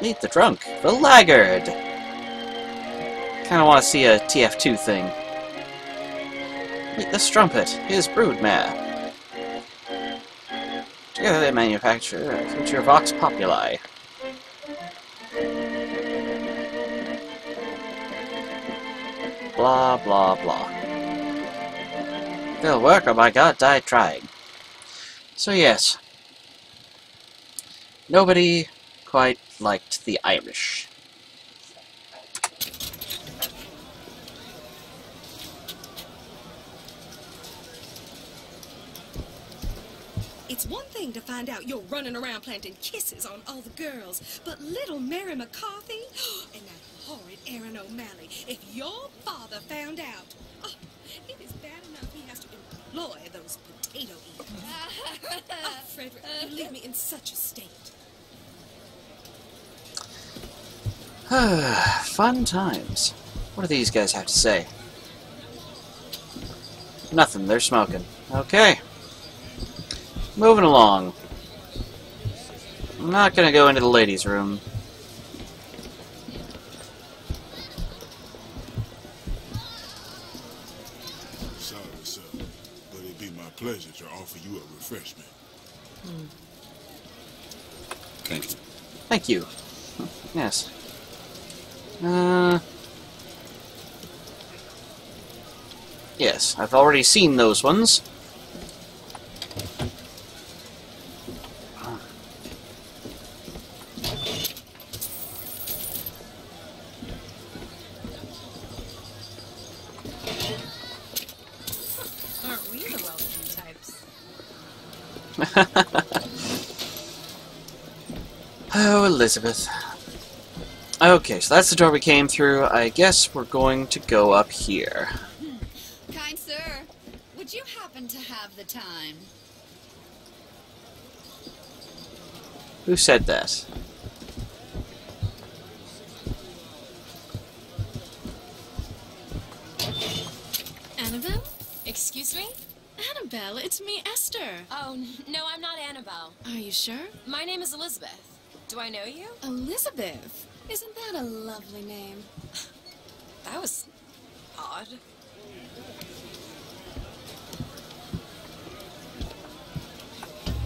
Meet the drunk, the laggard. Kind of want to see a TF2 thing. Meet the strumpet, his broodmare. Together they manufacture a future Vox Populi. Blah, blah, blah. They'll work or my god die trying. So yes. Nobody quite liked the Irish. It's one thing to find out you're running around planting kisses on all the girls, but little Mary McCarthy and that horrid Aaron O'Malley, if your father found out, oh, it is bad enough he has to employ those potato eaters. oh, Frederick, you leave me in such a state. Fun times. What do these guys have to say? Nothing, they're smoking. Okay. Moving along. I'm not gonna go into the ladies' room. Sorry, sir, but it'd be my pleasure to offer you a refreshment. Thank you. Thank you. Yes. Uh... Yes, I've already seen those ones. Aren't we the welcome types? Oh, Elizabeth. Okay, so that's the door we came through. I guess we're going to go up here. Hmm. Kind sir, would you happen to have the time? Who said that? Annabelle? Excuse me? Annabelle, it's me, Esther. Oh, no, I'm not Annabelle. Are you sure? My name is Elizabeth. Do I know you? Elizabeth. Isn't that a lovely name? That was odd.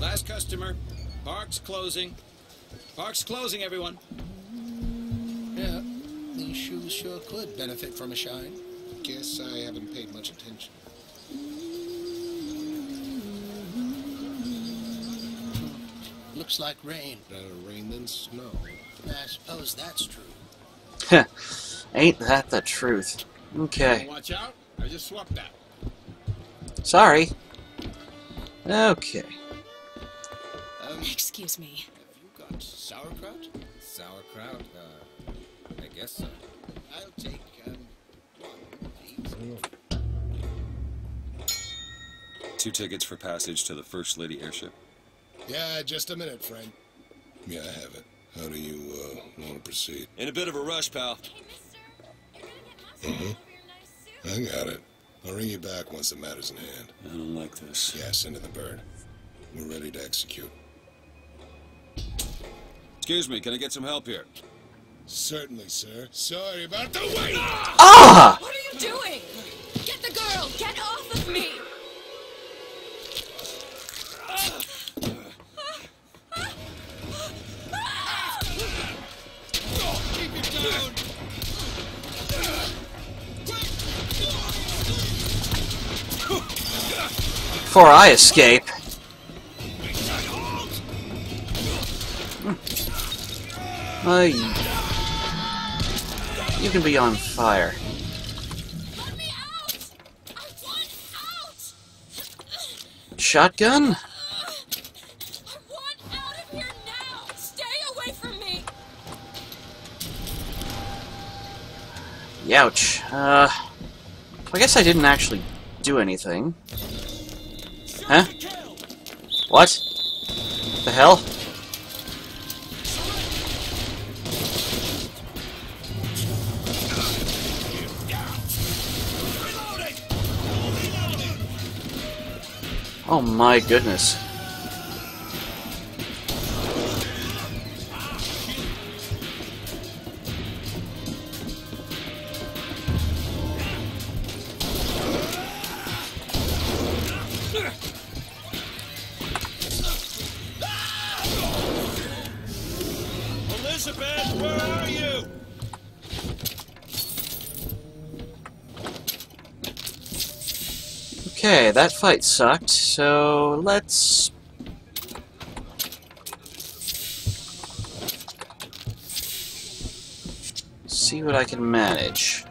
Last customer. Park's closing. Park's closing, everyone. Yeah, these shoes sure could benefit from a shine. Guess I haven't paid much attention. Looks like rain. Better rain than snow. I suppose that's true. Ain't that the truth? Okay. Watch out. I just swapped that. Sorry. Okay. Um, Excuse me. have you got sauerkraut? Sauerkraut? Uh, I guess so. I'll take, um, one, please. Two tickets for passage to the First Lady airship. Yeah, just a minute, friend. Yeah, I have it. How do you, uh, want to proceed? In a bit of a rush, pal. Mm-hmm. I got it. I'll ring you back once the matter's in hand. I don't like this. Yeah, send in the bird. We're ready to execute. Excuse me, can I get some help here? Certainly, sir. Sorry about the wait! Ah! What are you doing? Get the girl! Get off of me! Before I escape. Uh, you can be on fire. Shotgun? Youch. Uh, I guess I didn't actually do anything. Huh? What? The hell? Oh my goodness. Okay, that fight sucked, so let's... See what I can manage.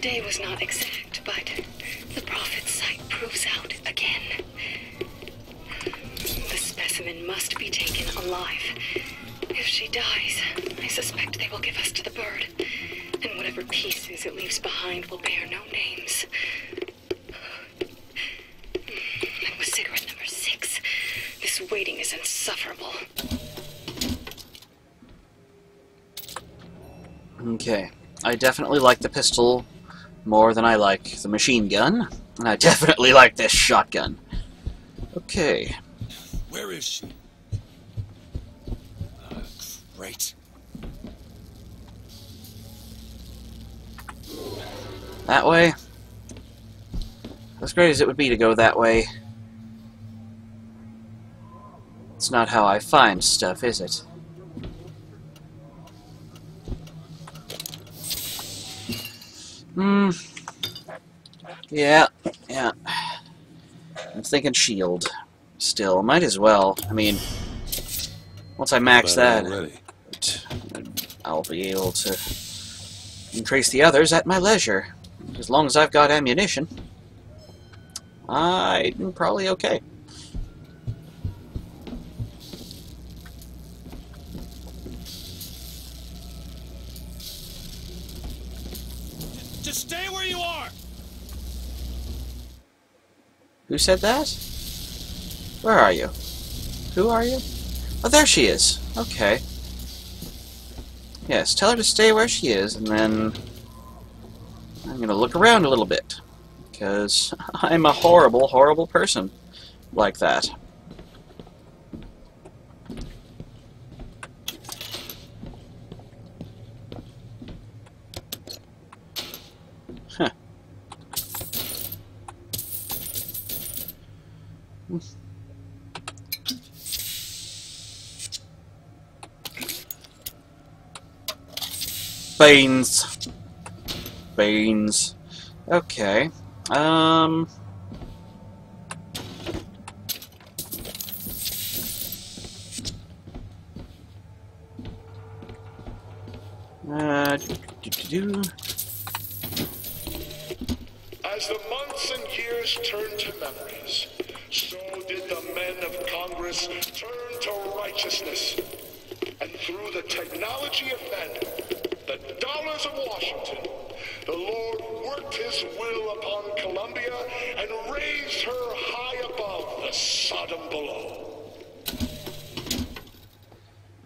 Day was not exact, but the prophet's sight proves out again. The specimen must be taken alive. If she dies, I suspect they will give us to the bird. And whatever pieces it leaves behind will bear no names. That was cigarette number six. This waiting is insufferable. Okay. I definitely like the pistol more than I like the machine gun. And I definitely like this shotgun. Okay. Where is she? Uh, great. That way? As great as it would be to go that way, it's not how I find stuff, is it? Hmm. Yeah, yeah. I'm thinking shield. Still, might as well. I mean, once I max that. I'll be able to increase the others at my leisure. As long as I've got ammunition, I'm probably okay. Who said that? Where are you? Who are you? Oh, there she is. Okay. Yes, tell her to stay where she is, and then I'm gonna look around a little bit. Because I'm a horrible, horrible person like that. Beans. Beans. Okay. Um. Uh. As the months and years turned to memories, so did the men of Congress turn to righteousness. And through the technology of men, the dollars of Washington, the Lord worked his will upon Columbia and raised her high above the Sodom below.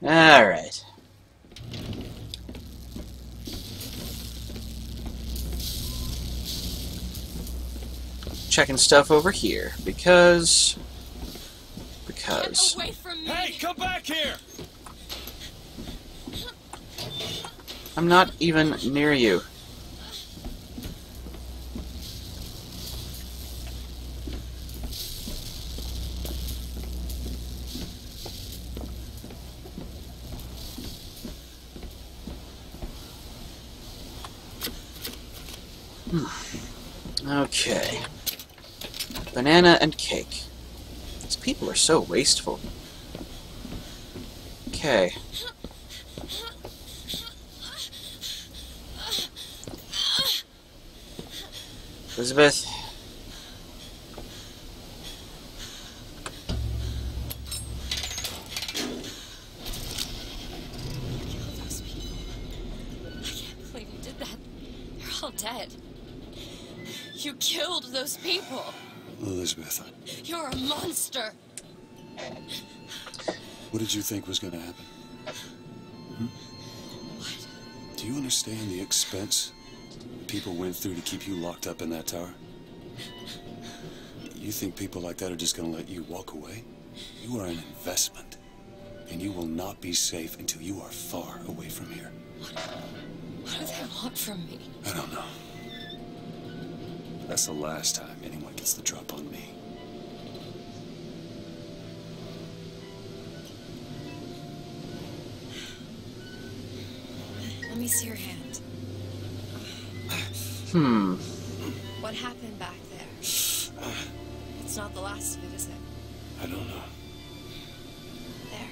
Alright. Checking stuff over here, because... Because... Away from me! Hey, come back here! I'm not even near you. Hmm. Okay. Banana and cake. These people are so wasteful. Okay. Elizabeth. Kill those people. I can't believe you did that. They're all dead. You killed those people. Elizabeth, You're a monster. what did you think was going to happen? Hmm? Do you understand the expense people went through to keep you locked up in that tower? You think people like that are just going to let you walk away? You are an investment, and you will not be safe until you are far away from here. What What do they want from me? I don't know. That's the last time anyone gets the drop on me. Let me see your hand. Hmm. What happened back there? It's not the last of it, is it? I don't know. There.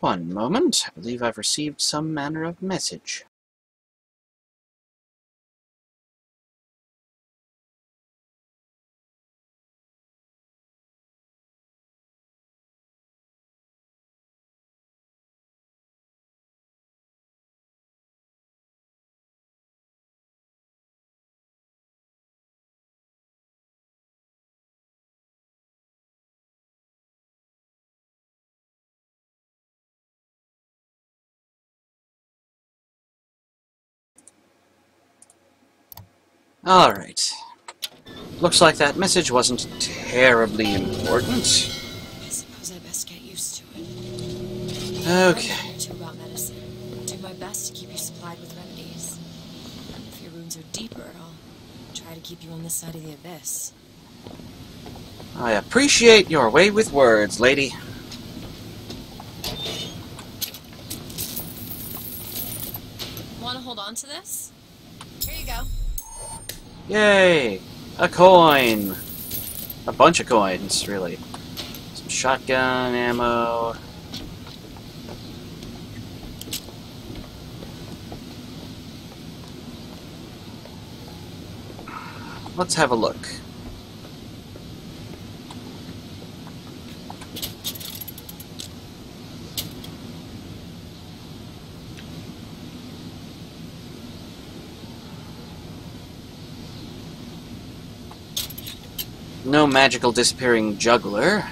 One moment. I believe I've received some manner of message. Alright. Looks like that message wasn't terribly important. I suppose I best get used to it. Okay. I too about medicine. I'll do my best to keep you supplied with remedies. If your wounds are deeper, I'll try to keep you on this side of the abyss. I appreciate your way with words, lady. Want to hold on to this? Here you go. Yay! A coin! A bunch of coins, really. Some shotgun ammo. Let's have a look. No magical disappearing juggler.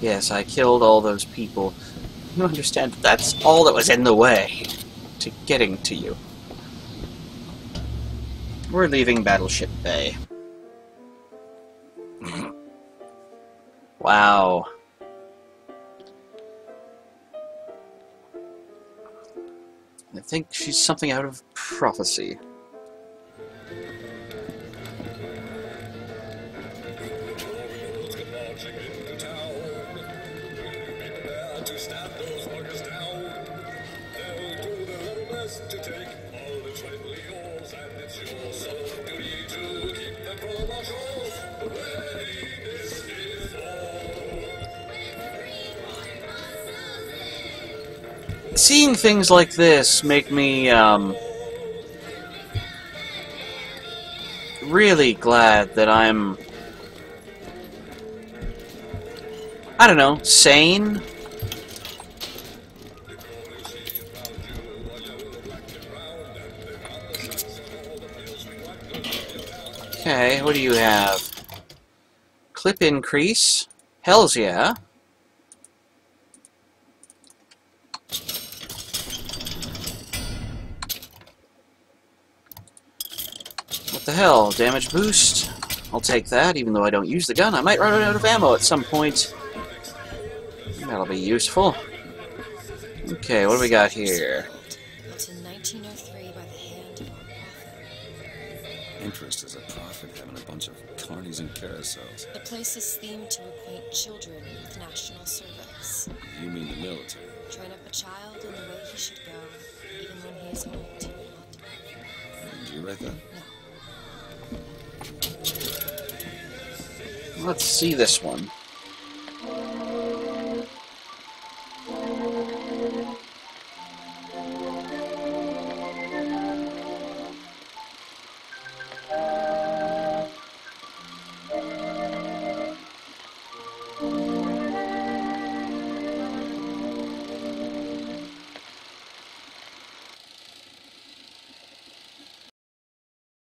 Yes, I killed all those people. You understand that that's all that was in the way to getting to you. We're leaving Battleship Bay. wow. I think she's something out of prophecy. Seeing things like this make me, um, really glad that I'm, I don't know, sane? Okay, what do you have? Clip increase? Hells yeah. The hell? Damage boost? I'll take that, even though I don't use the gun. I might run out of ammo at some point. That'll be useful. Okay, what do we got here? Built in 1903 by the hand of a prophet. Interest as a prophet having a bunch of carnies and carousels. The place is themed to acquaint children with national service. You mean the military? Train up a child in the way he should go, even when he is old. Not Did you write that? Let's see this one.